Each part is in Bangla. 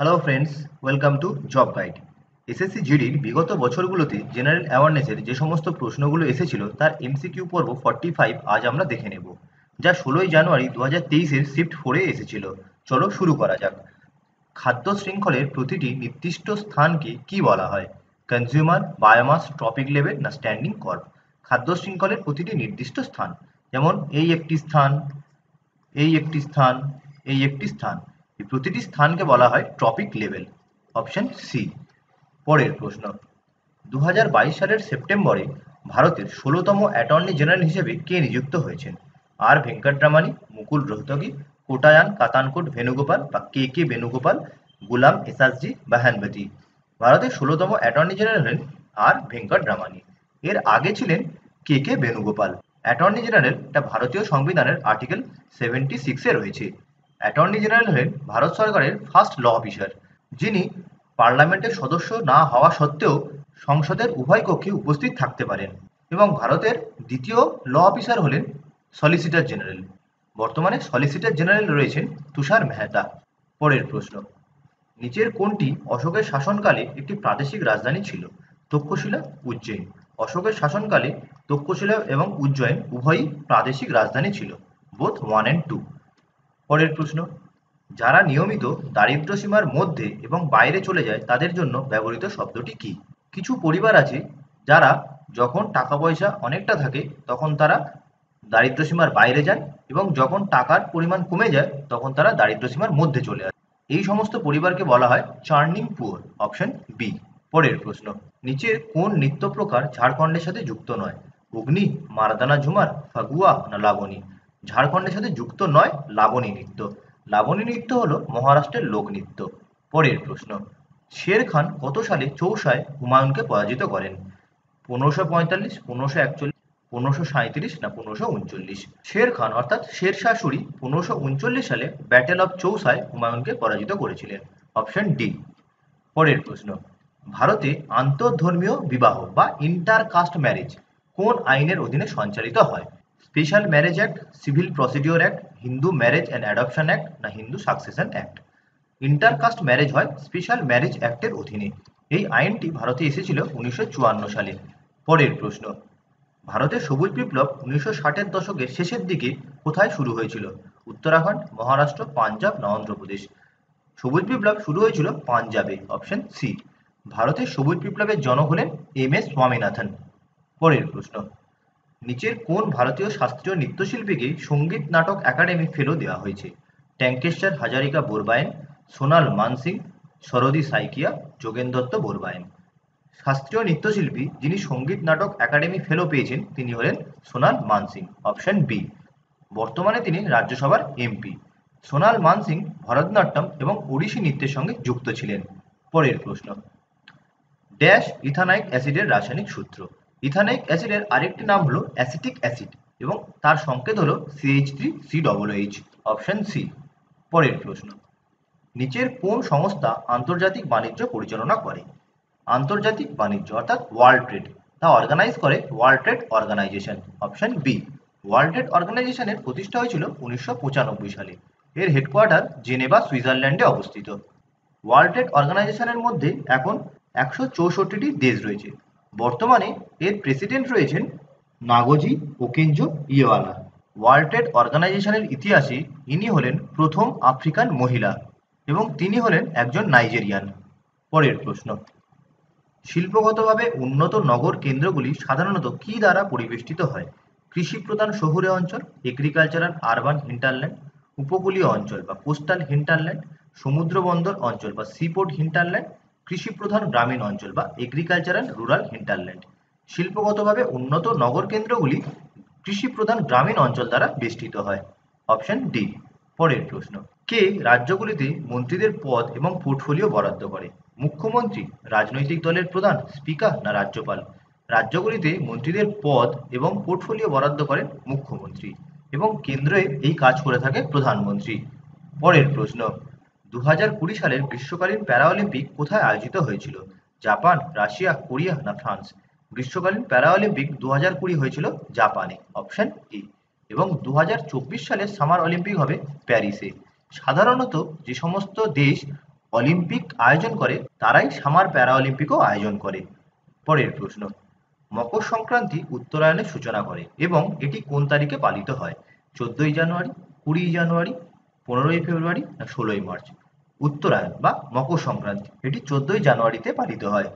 Hello friends welcome to job guide SSC জিডির বিগত বছরগুলোতে জেনারেল অ্যাওয়ারনেসের যে সমস্ত প্রশ্নগুলো এসেছিল, তার এমসিকিউ পর্ব ফর্টি ফাইভ আজ আমরা দেখে নেব, যা ষোলোই জানুয়ারি দু হাজার তেইশের শিফট ফোরে এসেছিল। চলো শুরু করা যাক। খাদ্য শৃঙ্খলের প্রতিটি নির্দিষ্ট স্থানকে কি বলা হয়? কনজিউমার বায়োমাস টপিক লেভেল না স্ট্যান্ডিং কর্ভ খাদ্য শৃঙ্খলের প্রতিটি নির্দিষ্ট স্থান, যেমন এই একটি স্থান, এই একটি স্থান, এই একটি স্থান। প্রতিটি স্থানকে বলা হয় ট্রপিক লেভেল, অপশন সি পরের প্রশ্ন দু হাজার বাইশ সালের সেপ্টেম্বরে ভারতের ষোলোতম অ্যাটর্নি জেনারেল হিসেবে কে নিযুক্ত হয়েছেন? আর ভেঙ্কটরামানি, মুকুল রোহতগি, কোটায়ান, কাতানকোট ভেনুগোপাল বা কে কে বেণুগোপাল, গুলাম এসাসজি বা ভারতের ষোলোতম অ্যাটর্নি জেনারেল হলেন আর ভেঙ্কটরামানি। এর আগে ছিলেন K K Venugopal. Attorney general এটা ভারতীয় সংবিধানের আর্টিকেল সেভেন্টি সিক্সে রয়েছে। অ্যাটর্নি জেনারেল হলেন ভারত সরকারের ফার্স্ট ল অফিসার যিনি পার্লামেন্টের সদস্য না হওয়া সত্ত্বেও সংসদের উভয় কক্ষে উপস্থিত থাকতে পারেন এবং ভারতের দ্বিতীয় ল অফিসার হলেন সলিসিটর জেনারেল বর্তমানে সলিসিটর জেনারেল রয়েছেন তুষার মেহতা। পরের প্রশ্ন, নিচের কোনটি অশোকের শাসনকালে একটি প্রাদেশিক রাজধানী ছিল? তক্ষশিলা, উজ্জয়িন। অশোকের শাসনকালে তক্ষশিলা এবং উজ্জয়িন উভয়ই প্রাদেশিক রাজধানী ছিল বোথ ওয়ান অ্যান্ড টু পরের প্রশ্ন, যারা নিয়মিত দারিদ্র সীমার মধ্যে এবং বাইরে চলে যায় তাদের জন্য ব্যবহৃত শব্দটি কি? কিছু পরিবার আছে যারা যখন টাকা পয়সা অনেকটা থাকে তখন তারা দারিদ্র সীমার বাইরে যায় এবং যখন টাকার পরিমাণ কমে যায় তখন তারা দারিদ্র সীমার মধ্যে চলে আসে। এই সমস্ত পরিবারকে বলা হয় চার্নিং পুয়ার, অপশন বি। পরের প্রশ্ন, নিচের কোন নৃত্য প্রকার ঝাড়খণ্ডের সাথে যুক্ত নয়? অগ্নি, মারদানা ঝুমার, ফাগুয়া না লাবণী? ঝাড়খণ্ডের সাথে যুক্ত নয়, লাবণী নৃত্য। লাবণী নৃত্য হলো মহারাষ্ট্রের লোকনৃত্য পরের প্রশ্ন, শের খান কত সালে চৌসায় হুমায়ুনকে পরাজিত করেন? পনেরোশো পঁয়তাল্লিশ, পনেরোশো একচল্লিশ, পনেরোশো সাঁত্রিশ না পনেরোশো উনচল্লিশ? শের খান অর্থাৎ শের সুরি পনেরোশো উনচল্লিশ সালে ব্যাটেল অফ চৌসায় হুমায়ুনকে পরাজিত করেছিলেন। অপশন ডি, পরের প্রশ্ন, ভারতে আন্তঃধর্মীয় বিবাহ বা ইন্টার কাস্ট ম্যারেজ কোন আইনের অধীনে সঞ্চালিত হয়? Special marriage act civil procedure act Hindu marriage and adoption act না Hindu succession act inter caste marriage হয় স্পেশাল ম্যারেজ অ্যাক্টের অধীনে। এই আইনটি ভারতে এসেছিল উনিশশো সালে। পরের প্রশ্ন, ভারতের সবুজ বিপ্লব উনিশশো ষাটের দশকের শেষের দিকে কোথায় শুরু হয়েছিল? উত্তরাখণ্ড, মহারাষ্ট্র, পাঞ্জাব না অন্ধ্রপ্রদেশ? সবুজ বিপ্লব শুরু হয়েছিল পাঞ্জাবে, অপশন সি। ভারতের সবুজ বিপ্লবের জনক হলেন এম এস স্বামীনাথন। পরের প্রশ্ন নিচের কোন ভারতীয় শাস্ত্রীয় নৃত্যশিল্পীকে সংগীত নাটক একাডেমি ফেলো দেওয়া হয়েছে? ট্যাঙ্কেশ্বর হাজারিকা বোরবায়েন, সোনাল মানসিং, সরদি সাইকিয়া, যোগেন দত্ত বোরবায়েন। শাস্ত্রীয় নৃত্যশিল্পী যিনি সংগীত নাটক একাডেমি ফেলো পেয়েছেন, তিনি হলেন সোনাল মানসিং, অপশন বি। বর্তমানে তিনি রাজ্যসভার এমপি সোনাল মানসিং ভরতনাট্যম এবং ওড়িশি নৃত্যের সঙ্গে যুক্ত ছিলেন। পরের প্রশ্ন। ড্যাশ ইথানাইক অ্যাসিডের রাসায়নিক সূত্র। ইথানাইক অ্যাসিডের আরেকটি নাম হলো অ্যাসিটিক অ্যাসিড এবং তার সংকেত হলো C H three C double H option C পরের প্রশ্ন, নিচের কোন সংস্থা আন্তর্জাতিক বাণিজ্য পরিচালনা করে? আন্তর্জাতিক বাণিজ্য অর্থাৎ ওয়ার্ল্ড ট্রেড, তা অর্গানাইজ করে world trade organisation, option B world trade অর্গানাইজেশনের প্রতিষ্ঠা হয়েছিল উনিশশো পঁচানব্বই সালে। এর হেডকোয়ার্টার জেনেভা, সুইজারল্যান্ডে অবস্থিত। ওয়ার্ল্ড ট্রেড অর্গানাইজেশনের মধ্যে এখন একশো চৌষট্টিটি দেশ রয়েছে। বর্তমানে এর প্রেসিডেন্ট রয়েছেন নাগোজি ওকেঞ্জো ইয়েওয়ালা। ওয়ার্ল্ড ট্রেড অর্গানাইজেশনের ইতিহাসে ইনি হলেন প্রথম আফ্রিকান মহিলা এবং তিনি হলেন একজন নাইজেরিয়ান। পরের প্রশ্ন, শিল্পগতভাবে উন্নত নগর কেন্দ্রগুলি সাধারণত কি দ্বারা পরিবেষ্টিত হয়? কৃষি প্রধান শহুরে অঞ্চল এগ্রিকালচারাল আরবান হিন্টারল্যান্ড উপকূলীয় অঞ্চল বা কোস্টাল হিন্টারল্যান্ড সমুদ্র বন্দর অঞ্চল বা সিপোর্ট হিন্টারল্যান্ড কৃষি প্রধান গ্রামীণ অঞ্চল বা এগ্রিকালচারাল রুরাল হিন্টারল্যান্ড শিল্পগতভাবে উন্নত নগর কেন্দ্রগুলি কৃষি প্রধান গ্রামীণ অঞ্চল দ্বারা বেষ্টিত হয়। অপশন ডি পরের প্রশ্ন, কে রাজ্যগুলিতে মন্ত্রীদের পদ এবং পোর্টফোলিও বরাদ্দ করে? মুখ্যমন্ত্রী, রাজনৈতিক দলের প্রধান স্পিকার না রাজ্যপাল? রাজ্যগুলিতে মন্ত্রীদের পদ এবং পোর্টফোলিও বরাদ্দ করেন মুখ্যমন্ত্রী এবং কেন্দ্রে এই কাজ করে থাকে প্রধানমন্ত্রী। পরের প্রশ্ন দু হাজার কুড়ি সালের গ্রীষ্মকালীন প্যারাঅলিম্পিক কোথায় আয়োজিত হয়েছিল? জাপান, রাশিয়া, কোরিয়া না ফ্রান্স? গ্রীষ্মকালীন প্যারাঅলিম্পিক দু হাজার কুড়ি হয়েছিল জাপানে। Option A. এবং দু হাজার চব্বিশ সালের সামার অলিম্পিক হবে প্যারিসে। সাধারণত যে সমস্ত দেশ অলিম্পিক আয়োজন করে, তারাই সামার প্যারা অলিম্পিকও আয়োজন করে। পরের প্রশ্ন। মকর সংক্রান্তি উত্তরায়ণের সূচনা করে এবং এটি কোন তারিখে পালিত হয়? চোদ্দই জানুয়ারি কুড়ি জানুয়ারি পনেরোই ফেব্রুয়ারি না ষোলোই মার্চ? উত্তরায়ণ বা মকর সংক্রান্তি। এটি চোদ্দই জানুয়ারিতে পালিত হয়।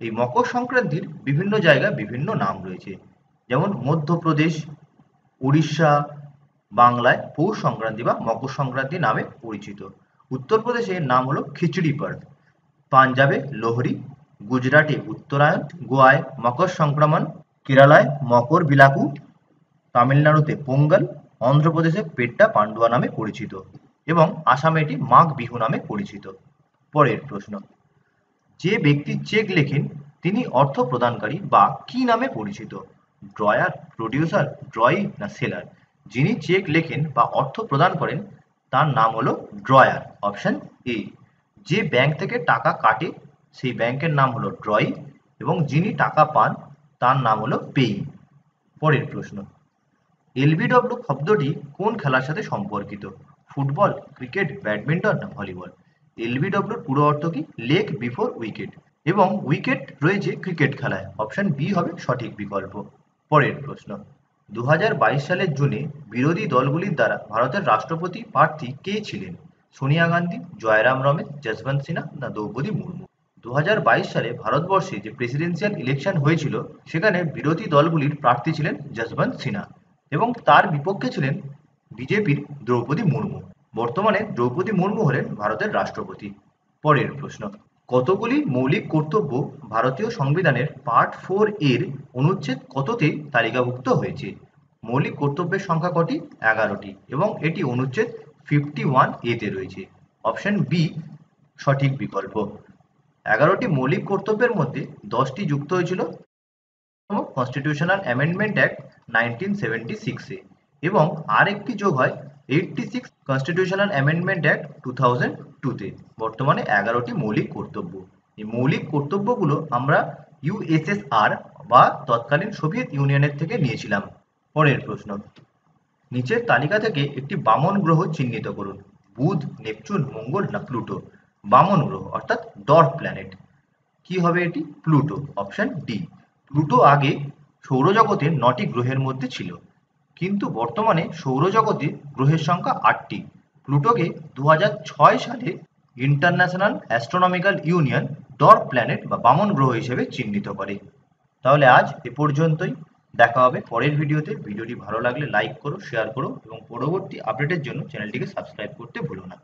এই মকর সংক্রান্তির বিভিন্ন জায়গায় বিভিন্ন নাম রয়েছে। যেমন মধ্যপ্রদেশ, উড়িষ্যা, বাংলায় পৌষ সংক্রান্তি বা মকর সংক্রান্তি নামে পরিচিত। উত্তরপ্রদেশে নাম হলো খিচড়ি পর্ব। পাঞ্জাবে লোহরি, গুজরাটে উত্তরায়ণ, গোয়ায় মকর সংক্রমণ, কেরালায় মকর বিলাকু তামিলনাড়ুতে পোঙ্গল অন্ধ্রপ্রদেশে পেট্টা পান্ডুয়া নামে পরিচিত এবং আসামে এটি মাঘ বিহু নামে পরিচিত। পরের প্রশ্ন, যে ব্যক্তি চেক লেখেন, তিনি অর্থ প্রদানকারী বা কি নামে পরিচিত? ড্রয়ার, প্রডিউসার, ড্রয়ি না সেলার? যিনি চেক লেখেন বা অর্থ প্রদান করেন, তার নাম হলো ড্রয়ার, অপশন এ। যে ব্যাংক থেকে টাকা কাটে, সেই ব্যাংকের নাম হলো ড্রয়ি এবং যিনি টাকা পান, তার নাম হলো পেই। পরের প্রশ্ন এলবিডব্লিউ শব্দটি কোন খেলার সাথে সম্পর্কিত? ফুটবল, ক্রিকেট, ব্যাডমিন্টন, না ভলিবল? এলবিডব্লিউর পুরো অর্থ কি? Leg before wicket. এবং উইকেট রয়েছে ক্রিকেট খেলায়। অপশন বি হবে সঠিক বিকল্প। পরের প্রশ্ন। দু হাজার বাইশ সালের জুনে বিরোধী দলগুলির দ্বারা ভারতের রাষ্ট্রপতি প্রার্থী কে ছিলেন? সোনিয়া গান্ধী, জয়রাম রমেশ, যশবন্ত সিনহা, না দ্রৌপদী মুর্মু? দু হাজার বাইশ সালে ভারতবর্ষে যে প্রেসিডেন্সিয়াল ইলেকশন হয়েছিল, সেখানে বিরোধী দলগুলির প্রার্থী ছিলেন যশবন্ত সিনহা। এবং তার বিপক্ষে ছিলেন বিজেপির দ্রৌপদী মুর্মু। বর্তমানে দ্রৌপদী মুর্মু হলেন ভারতের রাষ্ট্রপতি। পরের প্রশ্ন, কতগুলি মৌলিক কর্তব্য ভারতীয় সংবিধানের পার্ট ফোর এর অনুচ্ছেদ কততে তালিকাভুক্ত হয়েছে? মৌলিক কর্তব্যের সংখ্যা কটি? এগারোটি। এবং এটি অনুচ্ছেদ ফিফটি ওয়ান এতে রয়েছে। অপশন বি, সঠিক বিকল্প। এগারোটি মৌলিক কর্তব্যের মধ্যে দশটি যুক্ত হয়েছিল। Constitutional amendment act nineteen seventy সিক্সে এবং আর একটি যোগ হয় eighty six constitutional amendment act two thousand টুতে বর্তমানে এগারোটি মৌলিক কর্তব্য। এই মৌলিক কর্তব্যগুলো আমরা ইউএসএসআর বা তৎকালীন সোভিয়েত ইউনিয়নের থেকে নিয়েছিলাম। পরের প্রশ্ন, নিচের তালিকা থেকে একটি বামন গ্রহ চিহ্নিত করুন। বুধ, নেপচুন, মঙ্গল না প্লুটো? বামন গ্রহ, অর্থাৎ ডর্ক প্ল্যানেট। কি হবে এটি? Pluto, option D. প্লুটো আগে সৌরজগতের নটি গ্রহের মধ্যে ছিল। কিন্তু বর্তমানে সৌরজগতে গ্রহের সংখ্যা আটটি। প্লুটোকে দু হাজার ছয় সালে international astronomical union, dwarf planet বা বামন গ্রহ হিসেবে চিহ্নিত করে। তাহলে আজ এ পর্যন্তই। দেখা হবে পরের ভিডিওতে। ভিডিওটি ভালো লাগলে লাইক করো, শেয়ার করো এবং পরবর্তী আপডেটের জন্য চ্যানেলটিকে সাবস্ক্রাইব করতে ভুলো না।